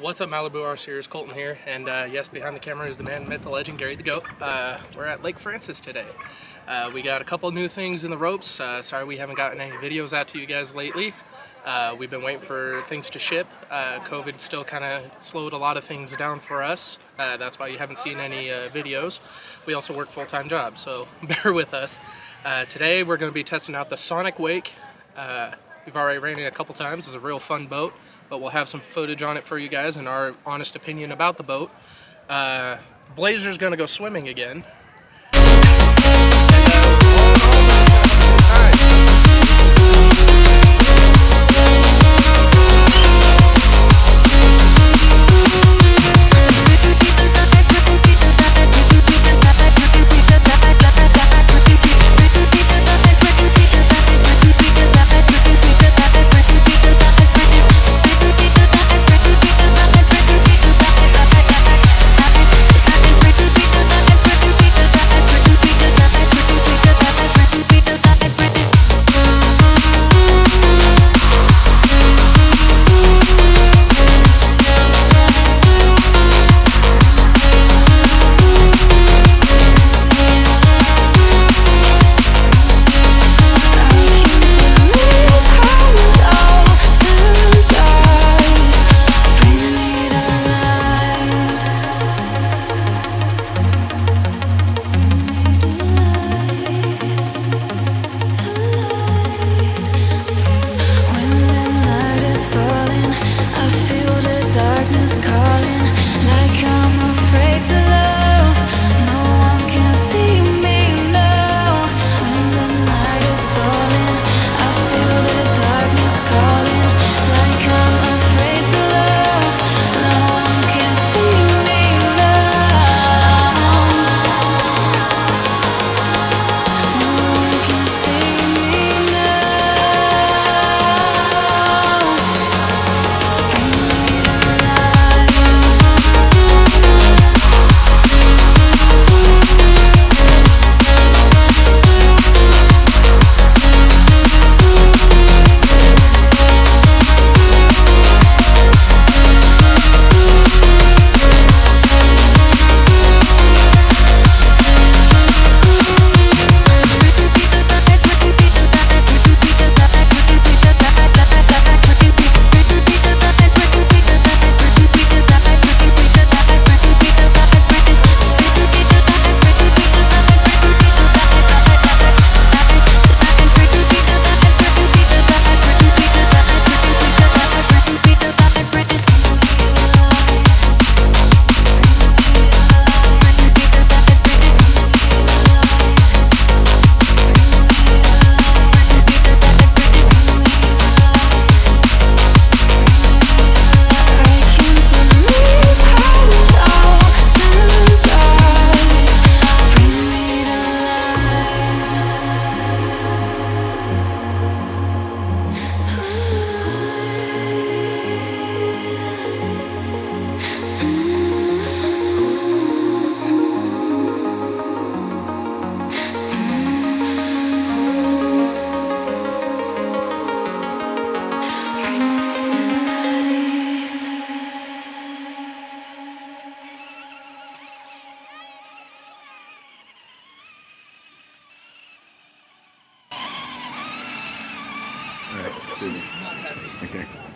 What's up, Malibu RCers? Colton here, and uh, yes, behind the camera is the man, myth, the legend, Gary the Goat. Uh, we're at Lake Francis today. Uh, we got a couple new things in the ropes. Uh, sorry we haven't gotten any videos out to you guys lately. Uh, we've been waiting for things to ship. Uh, COVID still kind of slowed a lot of things down for us. that's why you haven't seen any videos. We also work full-time jobs, so bear with us. today we're going to be testing out the Sonic Wake. we've already ran it a couple times. It's a real fun boat but we'll have some footage on it for you guys and our honest opinion about the boat. Uh, Blazer's gonna go swimming again.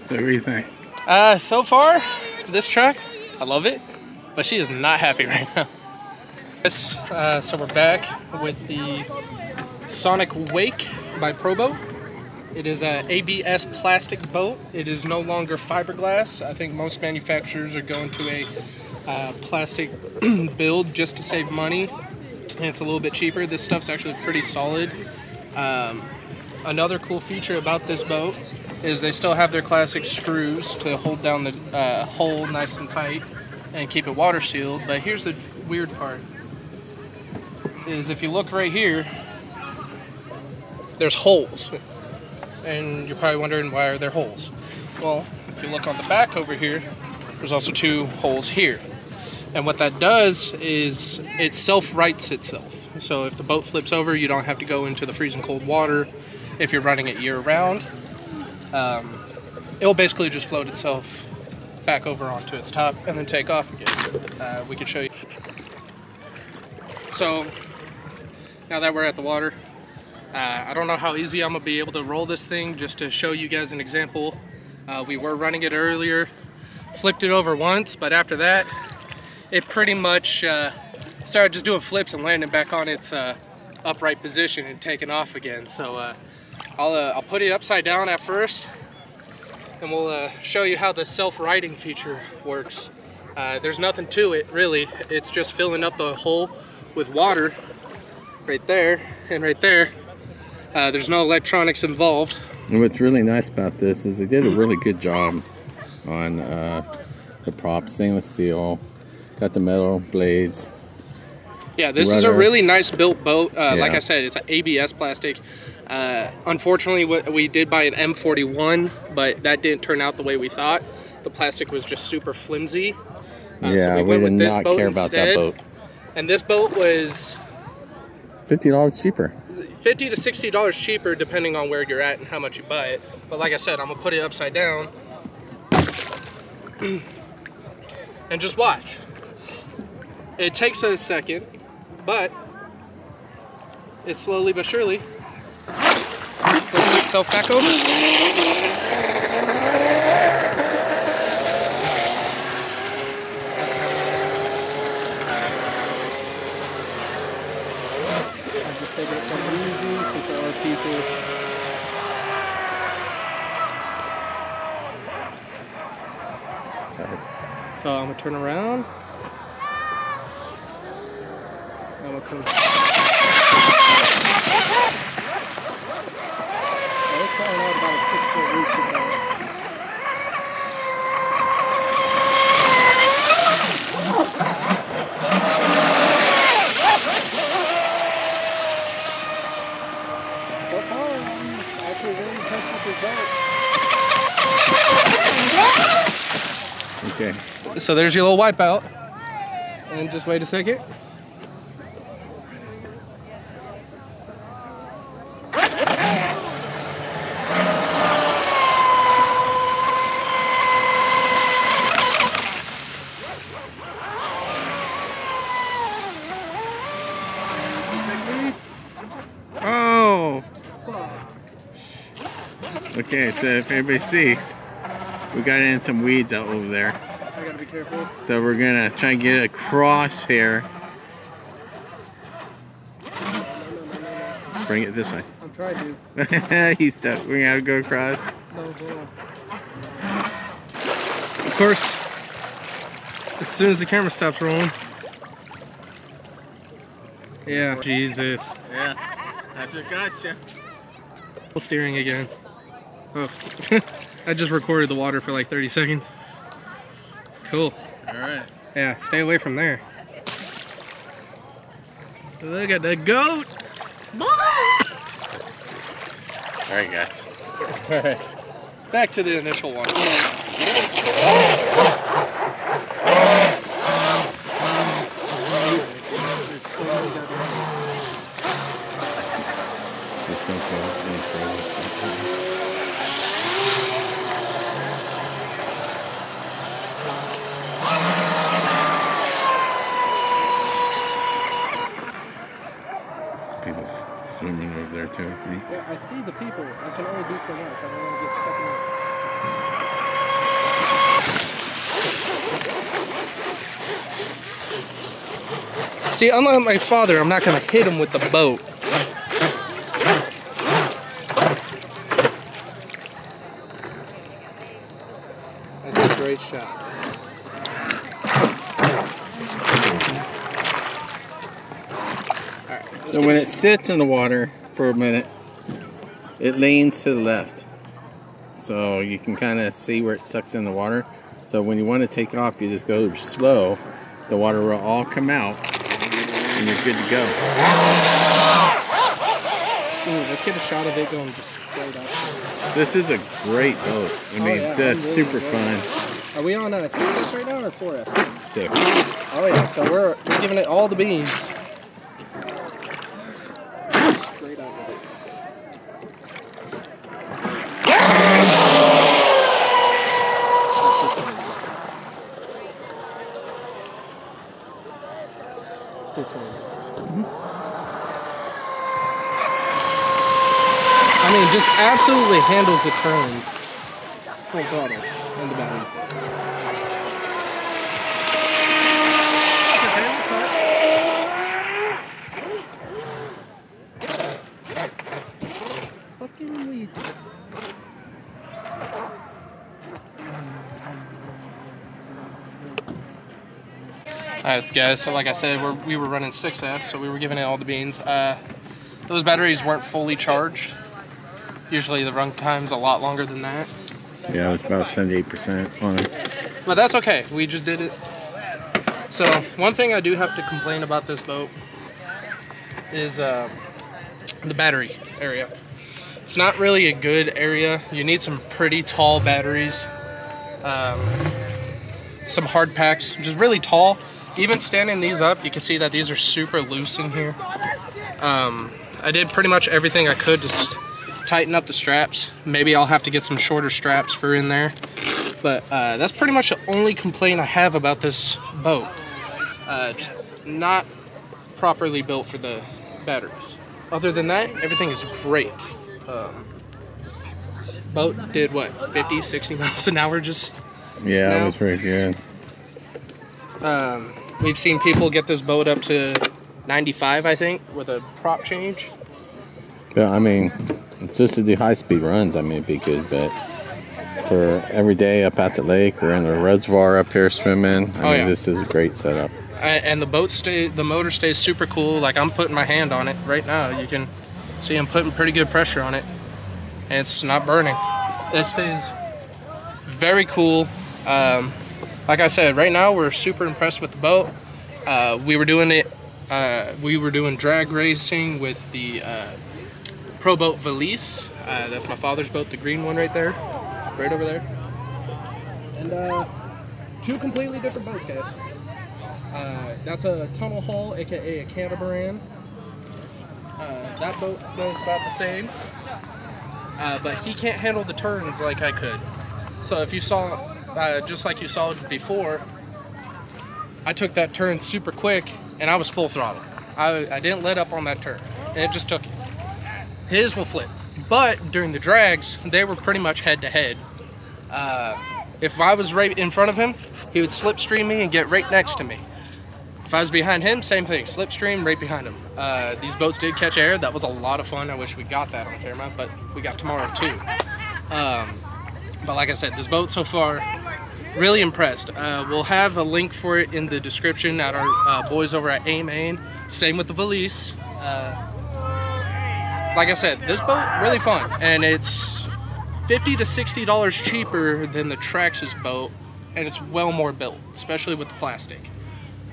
So what do you think? Uh, so far, this truck, I love it, but she is not happy right now. Yes, uh, so we're back with the Sonic Wake by Pro Boat. It is an ABS plastic boat. It is no longer fiberglass. I think most manufacturers are going to a uh, plastic build just to save money. And it's a little bit cheaper. This stuff's actually pretty solid. Um, another cool feature about this boat is they still have their classic screws to hold down the uh, hole nice and tight and keep it water sealed. But here's the weird part is if you look right here, there's holes. And you're probably wondering why are there holes? Well, if you look on the back over here, there's also two holes here. And what that does is it self-rights itself. So if the boat flips over, you don't have to go into the freezing cold water if you're running it year round. Um, it'll basically just float itself back over onto its top and then take off again. Uh, we could show you. So now that we're at the water, uh, I don't know how easy I'm gonna be able to roll this thing just to show you guys an example. Uh, we were running it earlier, flipped it over once, but after that, it pretty much uh, started just doing flips and landing back on its uh, upright position and taking off again. So uh, I'll, uh, I'll put it upside down at first and we'll uh, show you how the self-righting feature works. Uh, there's nothing to it really. It's just filling up the hole with water right there and right there. Uh, there's no electronics involved. And what's really nice about this is they did a really good job on uh, the prop, stainless steel, got the metal blades. Yeah, this rudder. is a really nice built boat. Uh, yeah. Like I said, it's an ABS plastic. Uh, unfortunately, what we did buy an M41, but that didn't turn out the way we thought. The plastic was just super flimsy. Uh, yeah, so we, we did not care about that boat. And this boat was fifty dollars cheaper. Fifty to sixty dollars cheaper, depending on where you're at and how much you buy it. But like I said, I'm gonna put it upside down and just watch. It takes a second, but it slowly but surely flips itself back over. so I'm gonna turn around I'm gonna come going out about a six foot rooster boat. So far, Really impressed with this boat. Okay. So there's your little wipeout. And just wait a second. Okay, so if anybody sees, we got in some weeds out over there. I gotta be careful. So we're gonna try and get across here. Bring it this way. I'm trying to. He's stuck. We're gonna have to go across. No, Of course, as soon as the camera stops rolling. Yeah. Jesus. Yeah. I just gotcha. Steering again. Oh, I just recorded the water for like 30 seconds. Cool. Alright. Yeah, stay away from there. Look at the goat! Alright guys. Alright. Back to the initial one. swimming over there too. Yeah, I see the people. I can only do so much. I don't want to get stuck in it. See, unlike my father, I'm not going to hit him with the boat. That's a great shot. So when it sits in the water for a minute, it leans to the left. So you can kind of see where it sucks in the water. So when you want to take off, you just go slow. The water will all come out and you're good to go. Ooh, let's get a shot of it going just straight up. This is a great boat. I mean, oh, yeah, it's uh, super fun. Are we on a 6S right now or 4S? 6. Oh yeah, so we're, we're giving it all the beans. Please tell me about I mean, just absolutely handles the turns. Full throttle. And the batteries. Fucking weeds. Alright guys, so like I said, we're, we were running 6S, so we were giving it all the beans. Uh, those batteries weren't fully charged. Usually the run time's a lot longer than that. Yeah, it's about 78% on it. But that's okay, we just did it. So, one thing I do have to complain about this boat is uh, the battery area. It's not really a good area. You need some pretty tall batteries. Um, some hard packs, just really tall. Even standing these up, you can see that these are super loose in here. Um, I did pretty much everything I could to tighten up the straps. Maybe I'll have to get some shorter straps for in there. But uh, that's pretty much the only complaint I have about this boat. Uh, just not properly built for the batteries. Other than that, everything is great. Um, boat did what, 50, 60 miles an hour just Yeah, No. it was pretty good. Um, we've seen people get this boat up to 95, I think, with a prop change. But I mean, just to do high speed runs, I mean, it'd be good. But for every day up at the lake or in the reservoir up here swimming, I Oh, mean, yeah. this is a great setup. And the boat stay, the motor stays super cool. Like I'm putting my hand on it right now. You can see I'm putting pretty good pressure on it, and it's not burning. It stays very cool. Um, like I said, right now we're super impressed with the boat. Uh, we were doing it. Uh, we were doing drag racing with the uh, Pro Boat Veles. Uh, that's my father's boat, the green one right there, right over there. And uh, two completely different boats, guys. Uh, that's a tunnel hull, aka a catamaran. Uh, that boat does about the same, uh, but he can't handle the turns like I could. So if you saw, uh, just like you saw before, I took that turn super quick and I was full throttle. I, I didn't let up on that turn, and it just took it. His will flip, but during the drags, they were pretty much head to head. Uh, If I was right in front of him, he would slipstream me and get right next to me. If I was behind him, same thing, slipstream right behind him. Uh, these boats did catch air. That was a lot of fun. I wish we got that on camera, but we got tomorrow too. Um, but like I said, this boat so far, really impressed. Uh, we'll have a link for it in the description at our uh, boys over at AMain. Same with the Veles. Like I said, this boat really fun, and it's fifty to sixty dollars cheaper than the Traxxas boat, and it's well more built, especially with the plastic.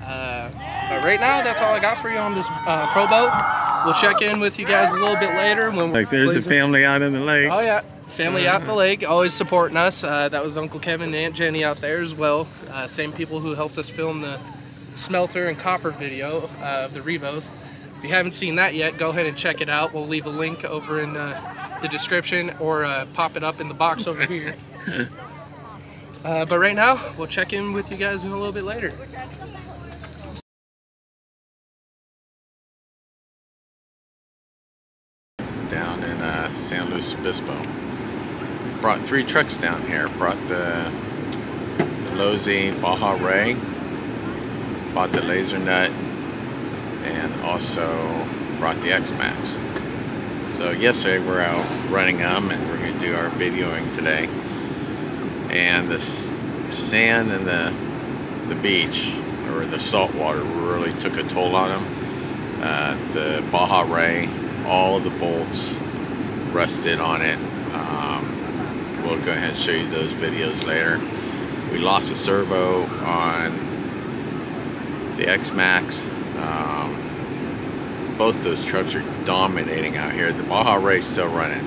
Uh, but right now, that's all I got for you on this uh, pro boat. We'll check in with you guys a little bit later when Like there's a family out in the lake. Oh yeah, family out in the lake, always supporting us. Uh, that was Uncle Kevin and Aunt Jenny out there as well. Uh, same people who helped us film the smelter and copper video uh, of the Revos. If you haven't seen that yet, go ahead and check it out. We'll leave a link over in uh, the description or uh, pop it up in the box over here. Uh, but right now, we'll check in with you guys in a little bit later. down in uh, San Luis Obispo. Brought three trucks down here. Brought the, the Losi Baja Rey, bought the Lasernut, and also brought the X-Maxx. So yesterday we're out running them and we're going to do our videoing today. And the sand and the, the beach, or the salt water, really took a toll on them. Uh, the Baja Rey, all of the bolts rusted on it. Um, we'll go ahead and show you those videos later. We lost a servo on the X-Maxx. Um, both those trucks are dominating out here. The Baja Rey is still running.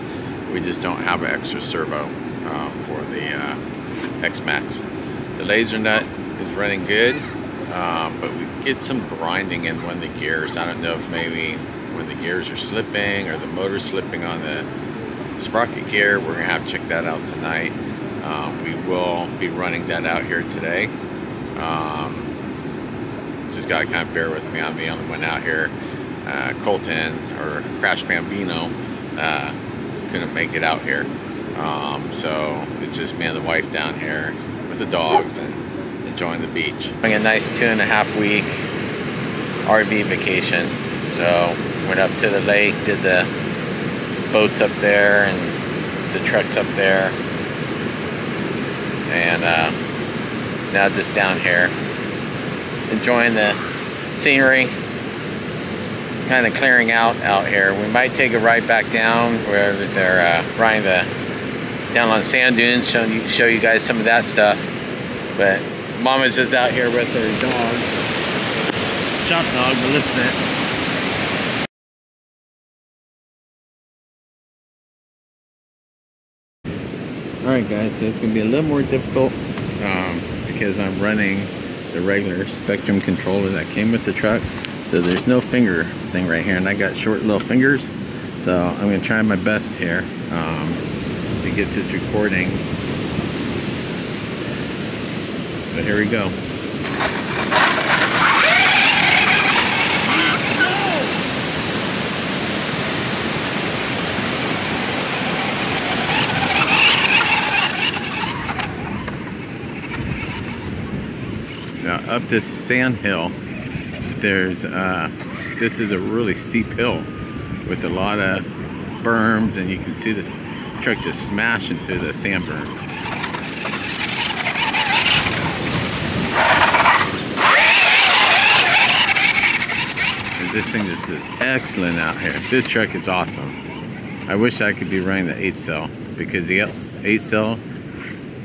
We just don't have an extra servo um, for the uh, X-Maxx. The Lasernut is running good, um, but we get some grinding in of the gears. I don't know if maybe when the gears are slipping or the motor slipping on the sprocket gear. We're gonna have to check that out tonight. Um, we will be running that out here today. Um, just gotta kind of bear with me. I'm the only one out here. Uh, Colton or Crash Bambino uh, couldn't make it out here. Um, so it's just me and the wife down here with the dogs and enjoying the beach. Having a nice two and a half week RV vacation. So went up to the lake, did the boats up there and the trucks up there. And uh, now just down here enjoying the scenery. It's kind of clearing out out here. We might take a ride back down where they're uh, riding the down on sand dunes, showing you, show you guys some of that stuff. But Mama's just out here with her dog, shop dog, Maleficent. Alright guys, so it's going to be a little more difficult um, because I'm running the regular Spektrum controller that came with the truck. So there's no finger thing right here and I got short little fingers. So I'm to try my best here. Um, to get this recording. So here we go. Up this sand hill, there's uh, this is a really steep hill with a lot of berms and you can see this truck just smashed into the sand berm. this thing is just excellent out here. This truck is awesome. I wish I could be running the 8 cell because the 8 cell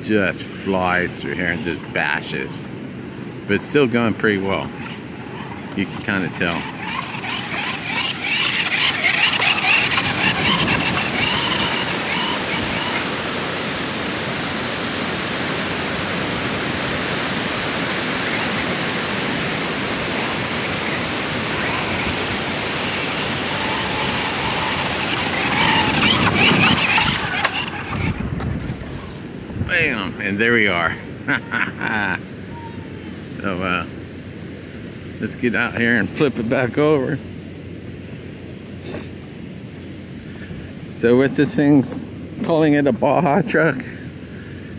just flies through here and just bashes. But it's still going pretty well. You can kind of tell. Bam! And there we are. so, uh, let's get out here and flip it back over. So with this thing, calling it a Baja truck,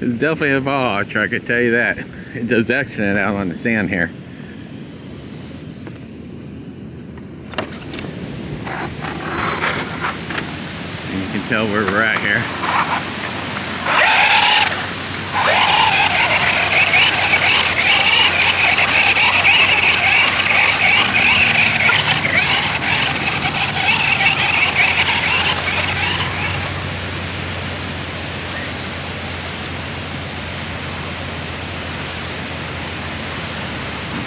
it's definitely a Baja truck, I tell you that. It does excellent out on the sand here. And you can tell where we're at here.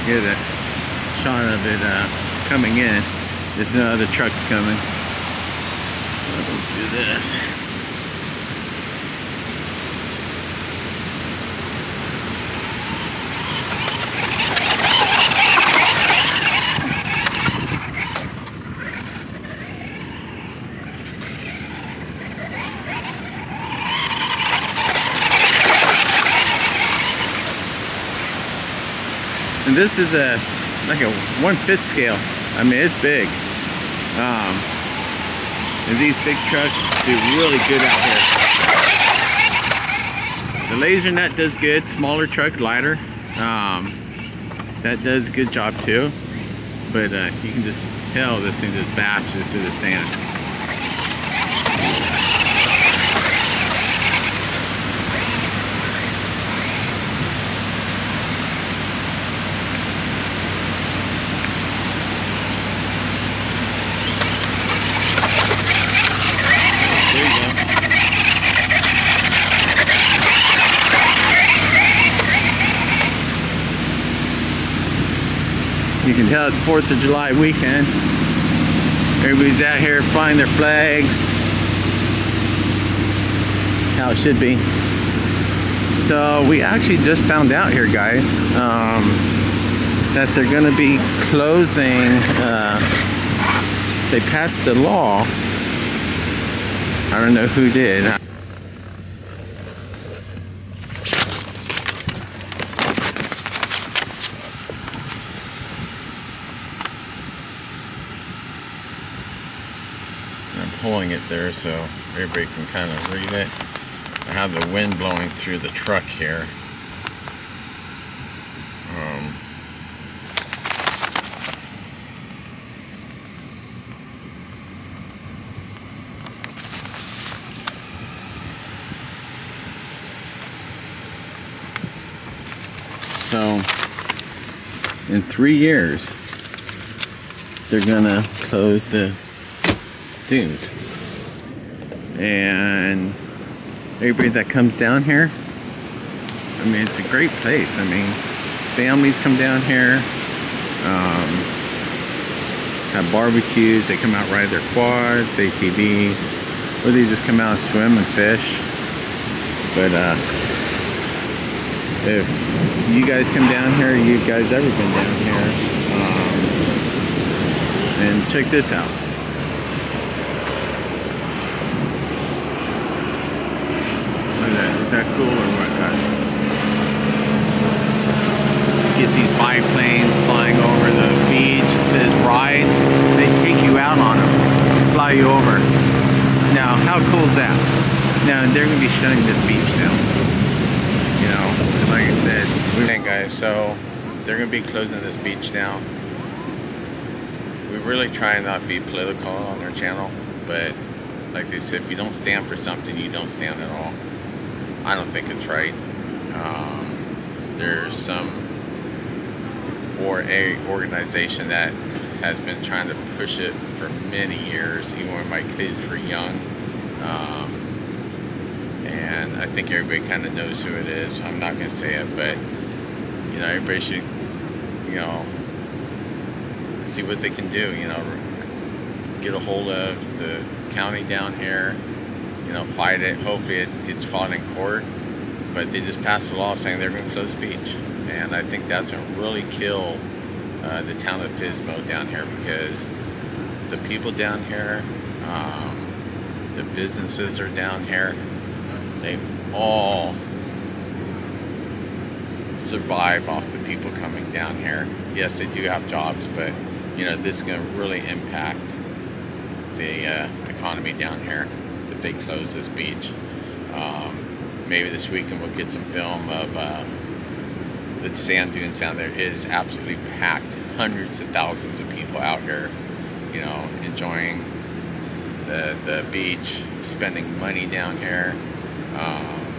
get a shot of it uh, coming in. There's no other trucks coming. I'll do this. And this is a like a one-fifth scale. I mean, it's big. Um, and these big trucks do really good out here. The Lasernut does good. Smaller truck, lighter. Um, that does a good job too. But uh, you can just tell this thing just bashes through the sand. You can tell it's 4th of July weekend. Everybody's out here flying their flags. How it should be. So we actually just found out here, guys, um, that they're going to be closing. Uh, they passed the law. I don't know who did. Holding it there so everybody can kind of read it. I have the wind blowing through the truck here. Um, so in three years they're gonna close the dunes and everybody that comes down here I mean it's a great place. I mean families come down here um, have barbecues they come out ride their quads ATVs or they just come out and swim and fish. But uh, if you guys come down here you guys ever been down here? Um, and check this out Look at that. Cool or what, guys? Get these biplanes flying over the beach. It says rides. They take you out on them, fly you over. Now, how cool is that? Now, they're going to be shutting this beach down. You know, like I said, guys, so they're going to be closing this beach down. We really try not to be political on their channel, but like they said, if you don't stand for something, you don't stand at all. I don't think it's right. Um, there's some or a organization that has been trying to push it for many years, even when my kids were young. Um, and I think everybody kind of knows who it is. I'm not going to say it, but you know, everybody should, you know, see what they can do. You know, get a hold of the county down here you know, fight it. Hopefully it gets fought in court. But they just passed a law saying they're going to close the beach. And I think that's going to really kill uh, the town of Pismo down here because the people down here, um, the businesses are down here, they all survive off the people coming down here. Yes, they do have jobs, but you know, this is going to really impact the uh, economy down here they close this beach. Um, maybe this weekend we'll get some film of uh, the sand dunes down there. It is absolutely packed. Hundreds of thousands of people out here, you know, enjoying the, the beach, spending money down here, um,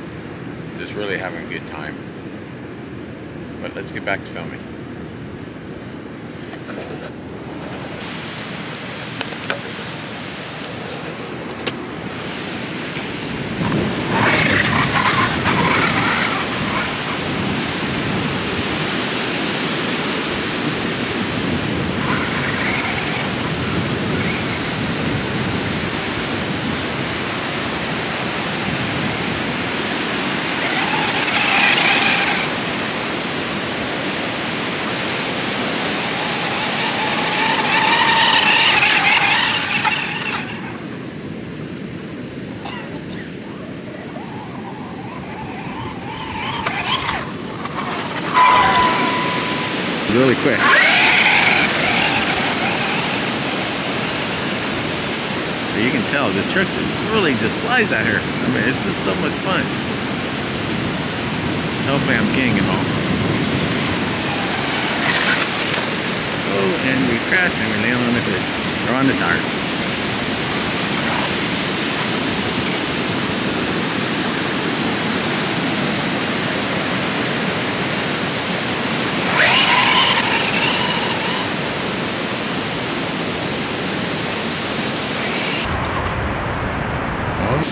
just really having a good time. But let's get back to filming. really quick. But you can tell this truck really just flies out here. I mean, it's just so much fun. Hopefully I'm getting them all. Oh, and we crashed and we land on the hood, or on the tires.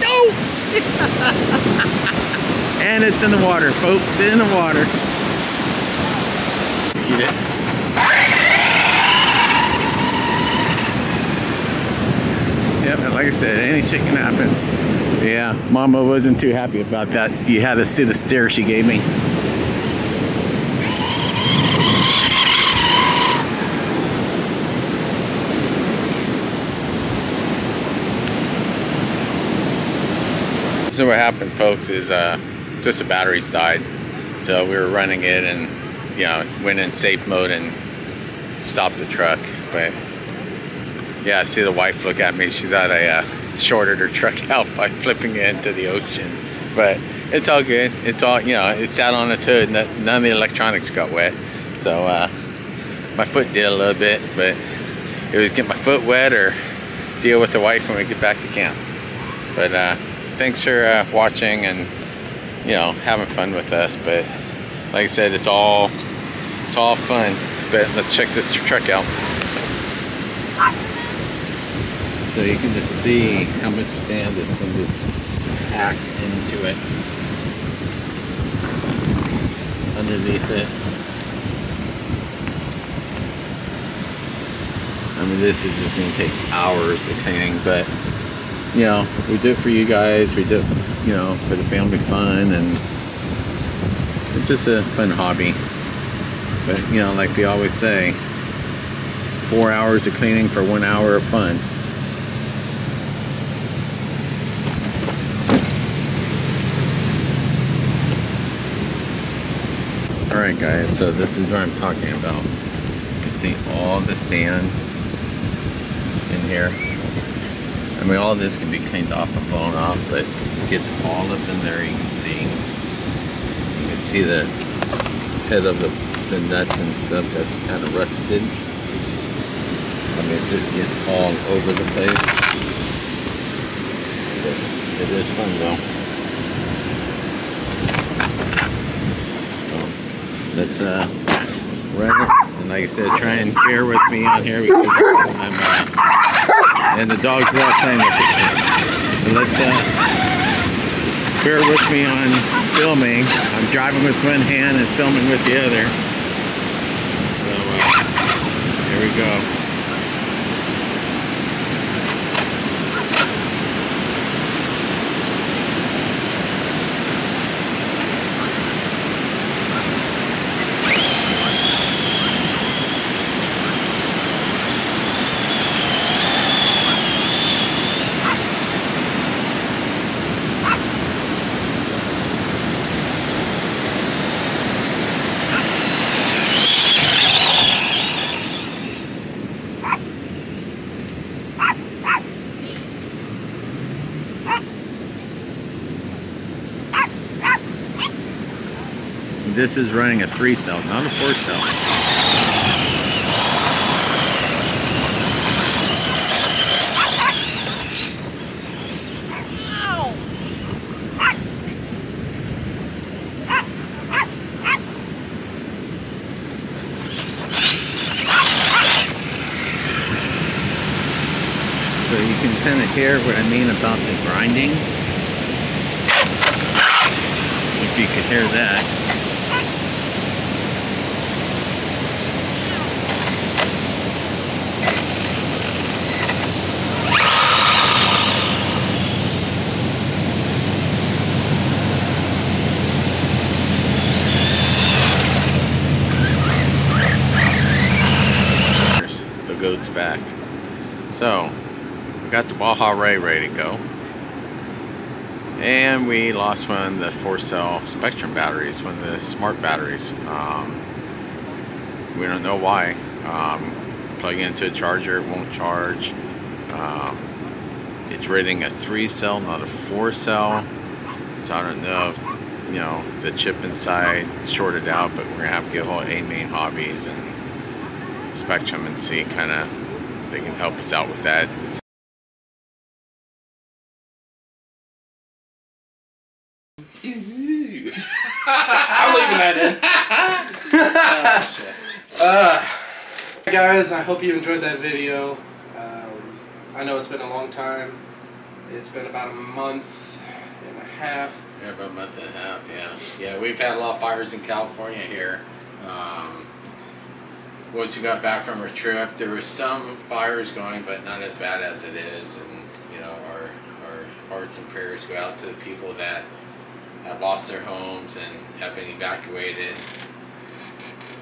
No! It's in the water, folks, in the water. Let's get it. Yep, like I said, any shit can happen. Yeah, Mama wasn't too happy about that. You had to see the stare she gave me. So what happened, folks, is uh, just the batteries died. So we were running it and, you know, went in safe mode and stopped the truck. But yeah, I see the wife look at me. She thought I uh, shorted her truck out by flipping it into the ocean. But it's all good. It's all, you know, it sat on its hood. None of the electronics got wet. So uh, my foot did a little bit, but it was get my foot wet or deal with the wife when we get back to camp. But uh, thanks for uh, watching and, you know, having fun with us. But like I said, it's all, it's all fun. But let's check this truck out. So you can just see how much sand this thing just packs into it. Underneath it. I mean, this is just going to take hours of cleaning, but, you know, we do it for you guys. We do it, you know, for the family fun, and it's just a fun hobby. But, you know, like they always say, four hours of cleaning for one hour of fun. Alright guys, so this is what I'm talking about. You can see all the sand in here. I mean all this can be cleaned off and blown off, but it gets all up in there you can see. You can see the head of the, the nuts and stuff that's kind of rusted. I mean it just gets all over the place. But it is fun though. let's uh, run it. And like I said, try and bear with me on here because I'm, uh, and the dog's well playing with it. So let's uh, bear with me on filming. I'm driving with one hand and filming with the other. So uh, here we go. This is running a three cell, not a four cell. So you can kind of hear what I mean about the grinding. If you could hear that. goats back. So, we got the Baja Rey ready to go. And we lost one of the 4-cell Spektrum batteries, one of the smart batteries. Um, we don't know why. Um, plug into a charger, it won't charge. Um, it's rating a 3-cell, not a 4-cell. So I don't know if, you know, the chip inside shorted out, but we're going to have to get a hold of AMain Hobbies and Spektrum and see kind of they can help us out with that. I'm leaving that in. uh, guys, I hope you enjoyed that video. Um, I know it's been a long time. It's been about a month and a half. Yeah, about a month and a half, yeah. Yeah, we've had a lot of fires in California here. Um, once we got back from our trip, there were some fires going, but not as bad as it is. And you know, our our hearts and prayers go out to the people that have lost their homes and have been evacuated.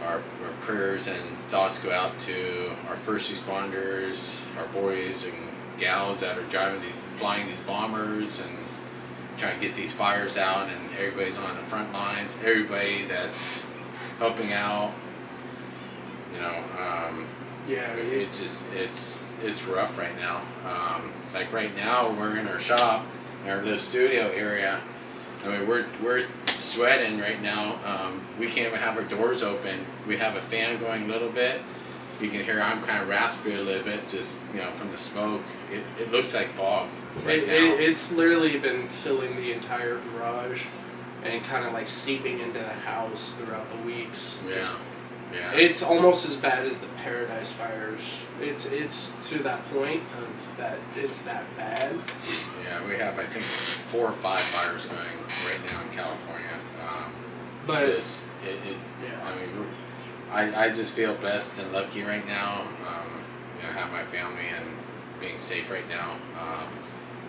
Our, our prayers and thoughts go out to our first responders, our boys and gals that are driving, the, flying these bombers and trying to get these fires out. And everybody's on the front lines. Everybody that's helping out you know, um, Yeah. It, it just it's it's rough right now. Um, like right now, we're in our shop, in our little studio area. I mean, we're we're sweating right now. Um, we can't even have our doors open. We have a fan going a little bit. You can hear I'm kind of raspy a little bit, just you know, from the smoke. It, it looks like fog right It, now. it, it's literally been filling the entire garage and kind of like seeping into the house throughout the weeks. yeah, Just- yeah. It's almost as bad as the Paradise fires. It's it's to that point of that it's that bad. yeah, we have I think four or five fires going right now in California. Um, But this it, it yeah. I mean, I, I just feel blessed and lucky right now. Um, you know, have my family and being safe right now. Um,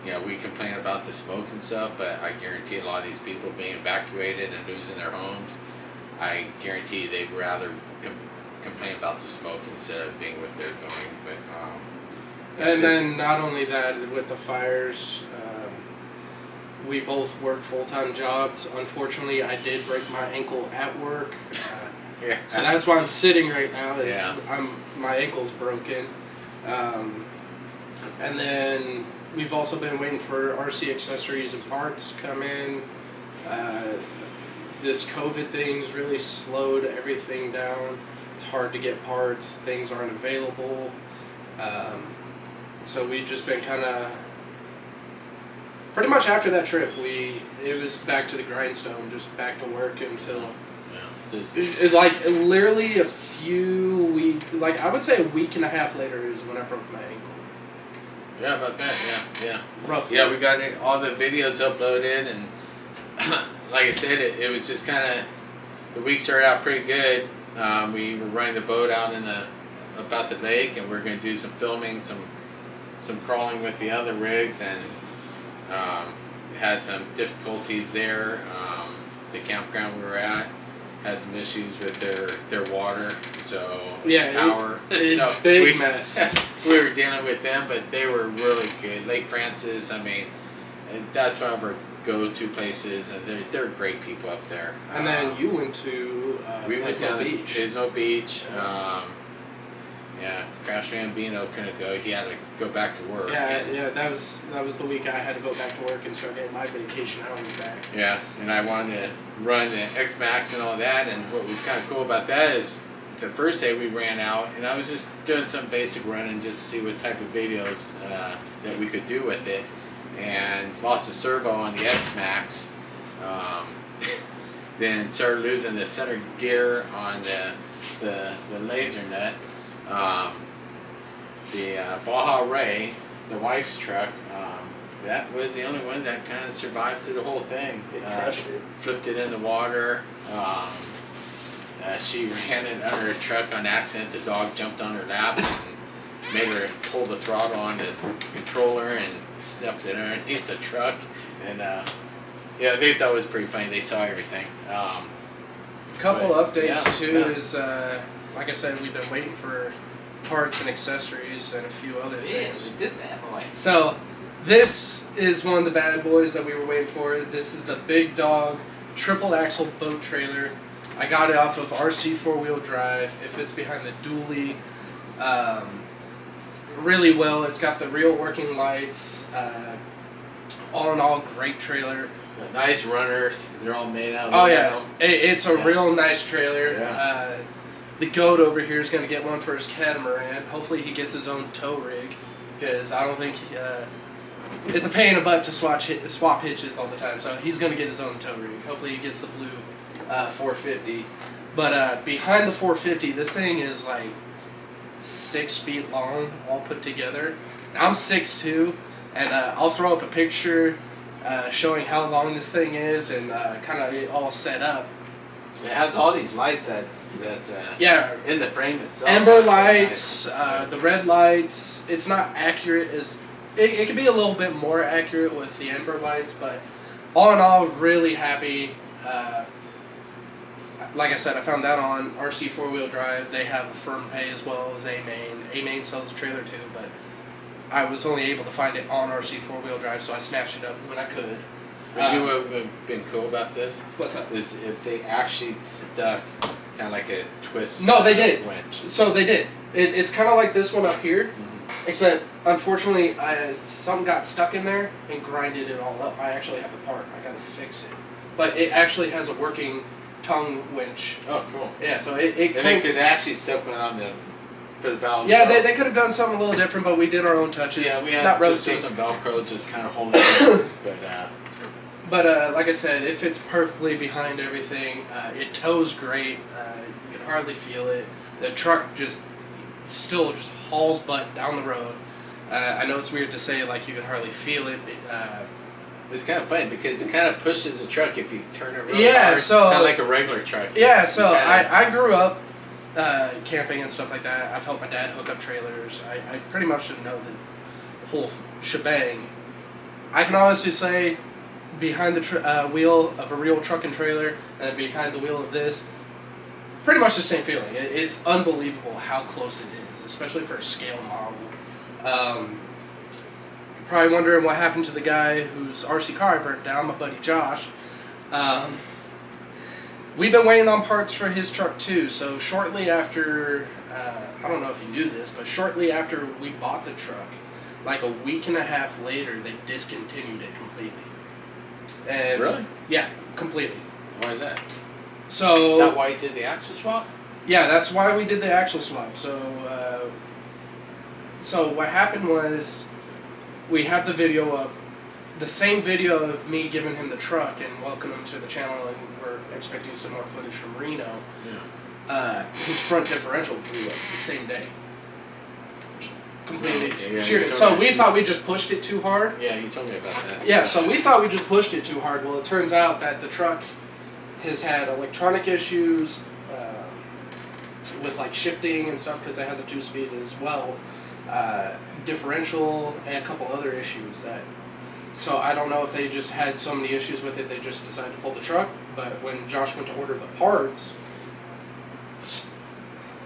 you know, we complain about the smoke and stuff, but I guarantee a lot of these people being evacuated and losing their homes, I guarantee they'd rather com- complain about the smoke instead of being with their going. But um, And then not only that, with the fires, um, we both work full time jobs. Unfortunately, I did break my ankle at work, uh, yeah, so that's why I'm sitting right now. Is Yeah. I'm my ankle's broken, um, and then we've also been waiting for RC accessories and parts to come in. Uh, this COVID thing's really slowed everything down. It's hard to get parts. Things aren't available. Um, so we've just been kind of pretty much after that trip. We it was back to the grindstone, just back to work until yeah, just it, it, like literally a few week, like I would say a week and a half later is when I broke my ankle. yeah, about that, yeah, yeah. Roughly. Yeah, we got all the videos uploaded, and like I said, it, it was just kind of the week started out pretty good. Um, we were running the boat out in the about the lake, and we are going to do some filming, some some crawling with the other rigs, and um, had some difficulties there. Um, the campground we were at had some issues with their their water, so Yeah, it- power. So big we- mess. we were dealing with them, but they were really good. Lake Francis, I mean, that's one of our go-to places, and they're they're great people up there. And then Um, you went to uh, we went down Beach. to Pismo Beach. Um, yeah, Crash Bambino couldn't go. He had to go back to work. Yeah, yeah, that was that was the week I had to go back to work and start getting my vacation hours back. Yeah, and I wanted to run the X-Maxx and all that. And what was kind of cool about that is the first day we ran out, and I was just doing some basic running just to see what type of videos uh, that we could do with it. And lost the servo on the X-Maxx. Um, then started losing the center gear on the the, the Lasernut. Um, the uh, Baja Rey, the wife's truck, um, that was the only one that kind of survived through the whole thing. It Uh, crushed it. flipped it in the water. Um, uh, she ran it under a truck on accident. The dog jumped on her lap made her pull the throttle on the controller and snuffed it underneath the truck. And uh, yeah, they thought it was pretty funny. They saw everything. Um, couple But, updates yeah, too yeah. is uh, like I said, we've been waiting for parts and accessories and a few other things. this bad boy. So this is one of the bad boys that we were waiting for. This is the Big Dog triple axle boat trailer. I got it off of RC four wheel drive. It fits behind the dually um, really well. It's got the real working lights. Uh, all in all, great trailer. Nice runners. They're all made out of Oh yeah, it, it's a Yeah. real nice trailer. Yeah. Uh, the goat over here is gonna get one for his catamaran. Hopefully he gets his own tow rig, because I don't think uh, it's a pain in the butt to swap hit, swap hitches all the time. So he's gonna get his own tow rig. Hopefully he gets the blue uh, 450. But uh, behind the 450, this thing is like six feet long, all put together. I'm 6'2", and uh, I'll throw up a picture uh, showing how long this thing is and uh, kind of it all set up. It has all these lights that's that's uh, Yeah, in the frame itself. amber lights, uh, the red lights. It's not accurate as it, it could be a little bit more accurate with the amber lights, but all in all, really happy. Like I said, I found that on RC four wheel drive. They have a firm pay as well as AMain. A Main sells a trailer too, but I was only able to find it on RC four wheel drive, so I snatched it up when I could. nice. You know Uh, what would have been cool about this What's up? is if they actually stuck kind of like a twist. No, they did. Winch. So they did. It, it's kind of like this one up here, except unfortunately, I, some got stuck in there and grinded it all up. I actually have the part. I gotta fix it. But it actually has a working tongue winch. Oh, cool. Yeah, so it, it And they could actually one on the for the valve. Yeah, they, they could have done something a little different, but we did our own touches. yeah, we had not just roasting. some Velcro, just kind of holding it. But uh, But uh, like I said, it fits perfectly behind everything. Uh, it tows great. Uh, you can hardly feel it. The truck just still just hauls butt down the road. Uh, I know it's weird to say like you can hardly feel it. but, Uh, it's kind of funny because it kind of pushes the truck if you turn it really Yeah, hard. so- kind of like a regular truck. yeah, so I, I grew up uh, camping and stuff like that. I've helped my dad hook up trailers. I, I pretty much should know the whole shebang. I can honestly say, behind the tr- uh, wheel of a real truck and trailer and behind the wheel of this, pretty much the same feeling. It, it's unbelievable how close it is, especially for a scale model. Um, you're probably wondering what happened to the guy whose RC car I burnt down, my buddy Josh. Um, We've been waiting on parts for his truck too. So shortly after, uh, I don't know if you knew this, but shortly after we bought the truck, like a week and a half later, they discontinued it completely. And Really? Yeah, completely. Why is that? So Is that why you did the axle swap? yeah, that's why we did the axle swap. So, uh, so what happened was, we have the video up, the same video of me giving him the truck and welcoming him to the channel, and we're expecting some more footage from Reno. Yeah. Uh, his front differential blew up the same day. Completely yeah, sheared you it. told So we thought we just pushed it too hard. Yeah, you told me about that. Yeah, so we thought we just pushed it too hard. Well, it turns out that the truck has had electronic issues uh, with like shifting and stuff because it has a two-speed as well, uh, differential, and a couple other issues that. So I don't know if they just had so many issues with it they just decided to pull the truck. But when Josh went to order the parts,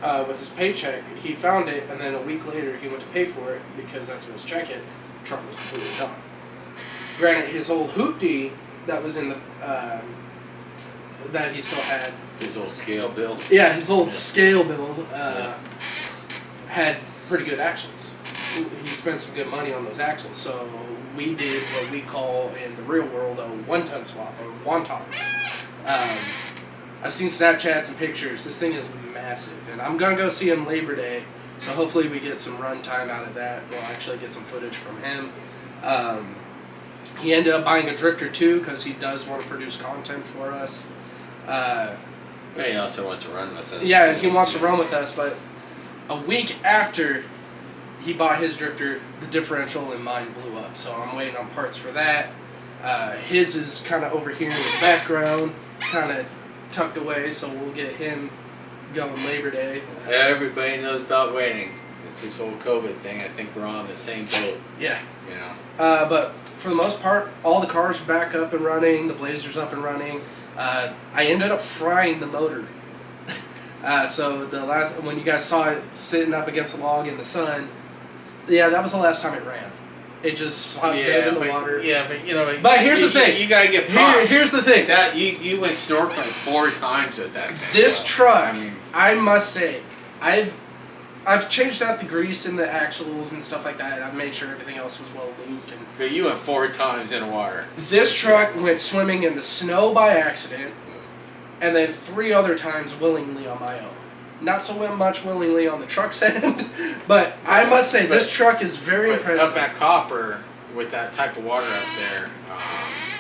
uh, with his paycheck, he found it, and then a week later he went to pay for it because that's when his check hit. The truck was completely done. Granted, his old hoopty that was in the um that he still had, His old scale build. yeah, his old Yeah. scale build uh, Yeah. had pretty good axles. He spent some good money on those axles, so we did what we call in the real world a one-ton swap or wonton. Um, I've seen Snapchats and pictures. This thing is massive, and I'm gonna go see him Labor Day. So hopefully we get some run time out of that. We'll actually get some footage from him. Um, he ended up buying a drifter too because he does want to produce content for us. Uh, Yeah, he also wants to run with us. yeah, and he wants to run with us, but a week after he bought his drifter, the differential in mine blew up. So I'm waiting on parts for that. Uh, his is kind of over here in the background, kind of tucked away, so we'll get him going Labor Day. Uh, Everybody knows about waiting. It's this whole COVID thing. I think we're all on the same boat. yeah. You know. Uh, but for the most part, all the cars back up and running. The Blazer's up and running. Uh, I ended up frying the motor. Uh, so the last when you guys saw it sitting up against the log in the sun, yeah, that was the last time it ran. It just stopped dead in the but, water. yeah, but you know. But here's you, the thing. You, you gotta get Here, here's the thing. that you you went snorkeling four times with that. Thing. This So, truck, I mean, I must say, I've I've changed out the grease in the axles and stuff like that. I've made sure everything else was well lubed and but you went four times in the water. This truck went swimming in the snow by accident, and then three other times willingly on my own. Not so much willingly on the truck's end, but I must say this truck is very But impressive. Up at Copper, with that type of water up there, um,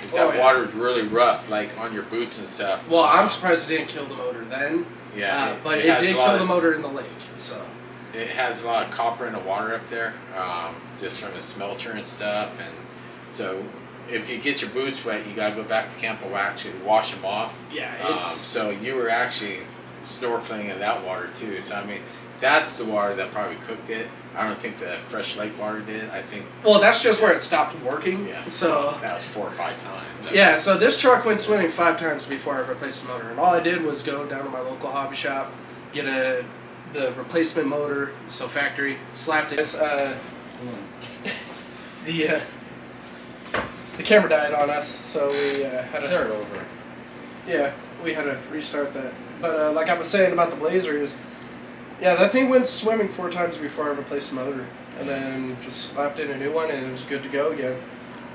if that Oh, yeah. water's really rough, like on your boots and stuff. well, I'm surprised it didn't kill the motor then, Yeah, uh, but it, has did kill the motor in the lake. So It has a lot of copper in the water up there, um, just from the smelter and stuff. And so, if you get your boots wet, you gotta go back to Camp Wax and wash them off. yeah, Um, it's so you were actually snorkeling in that water too. So I mean, that's the water that probably cooked it. I don't think the fresh lake water did. I think well, that's just where it stopped working. yeah. So that was four or five times. Yeah, so this truck went swimming five times before I replaced the motor, and all I did was go down to my local hobby shop, get a the replacement motor, so factory, slapped it. Uh, the uh, the camera died on us, so we uh, had to Start over. yeah we had to restart that. But uh, like I was saying about the Blazer is Yeah, that thing went swimming four times before I replaced the motor, and then just slapped in a new one, and it was good to go again.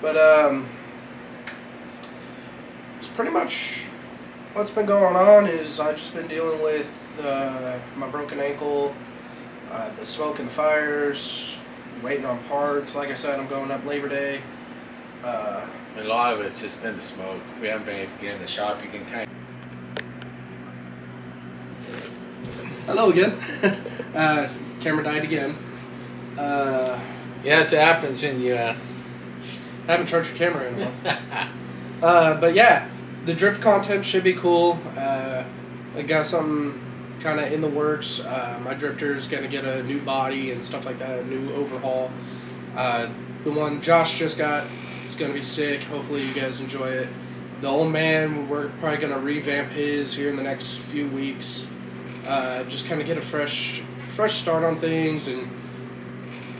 But um, it's pretty much what's been going on. Is I've just been dealing with uh, my broken ankle, uh, the smoke and the fires, waiting on parts. Like I said, I'm going up Labor Day. Uh, A lot of it's just been the smoke. We haven't been able to get in the shop. You can kind of... hello again. uh, camera died again. Uh, Yeah, what happens when you. Uh, haven't charged your camera in a while. Uh, but yeah, the drift content should be cool. Uh, I got some kind of in the works. Uh, my drifter's gonna get a new body and stuff like that, a new overhaul. Uh, the one Josh just got is gonna be sick. Hopefully you guys enjoy it. The old man, we're probably gonna revamp his here in the next few weeks. Uh, just kind of get a fresh, fresh start on things and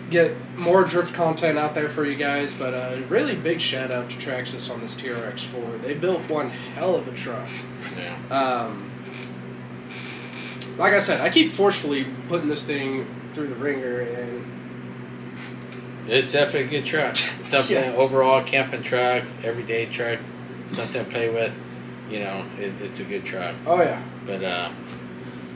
get more drift content out there for you guys. But uh, really big shout out to Traxxas on this TRX4. They built one hell of a truck. yeah. Um, like I said, I keep forcefully putting this thing through the ringer, and It's definitely a good truck. Something Yeah. overall camping truck, everyday truck, something to play with. You know, it, it's a good truck. oh yeah, But uh,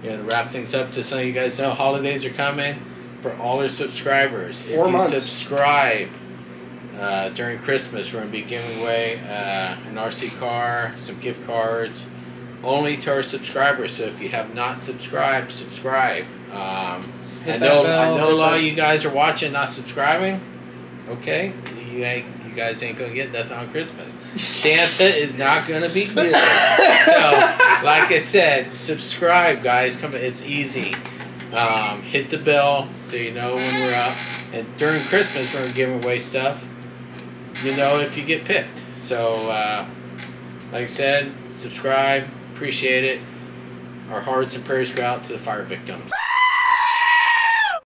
you know, to wrap things up, just so you guys know, holidays are coming for all our subscribers. Four if you months. subscribe uh, during Christmas, we're gonna be giving away uh, an RC car, some gift cards, only to our subscribers. So if you have not subscribed, subscribe. Um, Hit I know, bell, I know a lot that- of you guys are watching, not subscribing. Okay, you ain't, you guys ain't gonna get nothing on Christmas. Santa is not gonna be good. so, like I said, subscribe, guys. Come, it's easy. Um, hit the bell so you know when we're up. And during Christmas, we're giving away stuff. You know if you get picked. So, uh, like I said, subscribe. Appreciate it. Our hearts and prayers go out to the fire victims.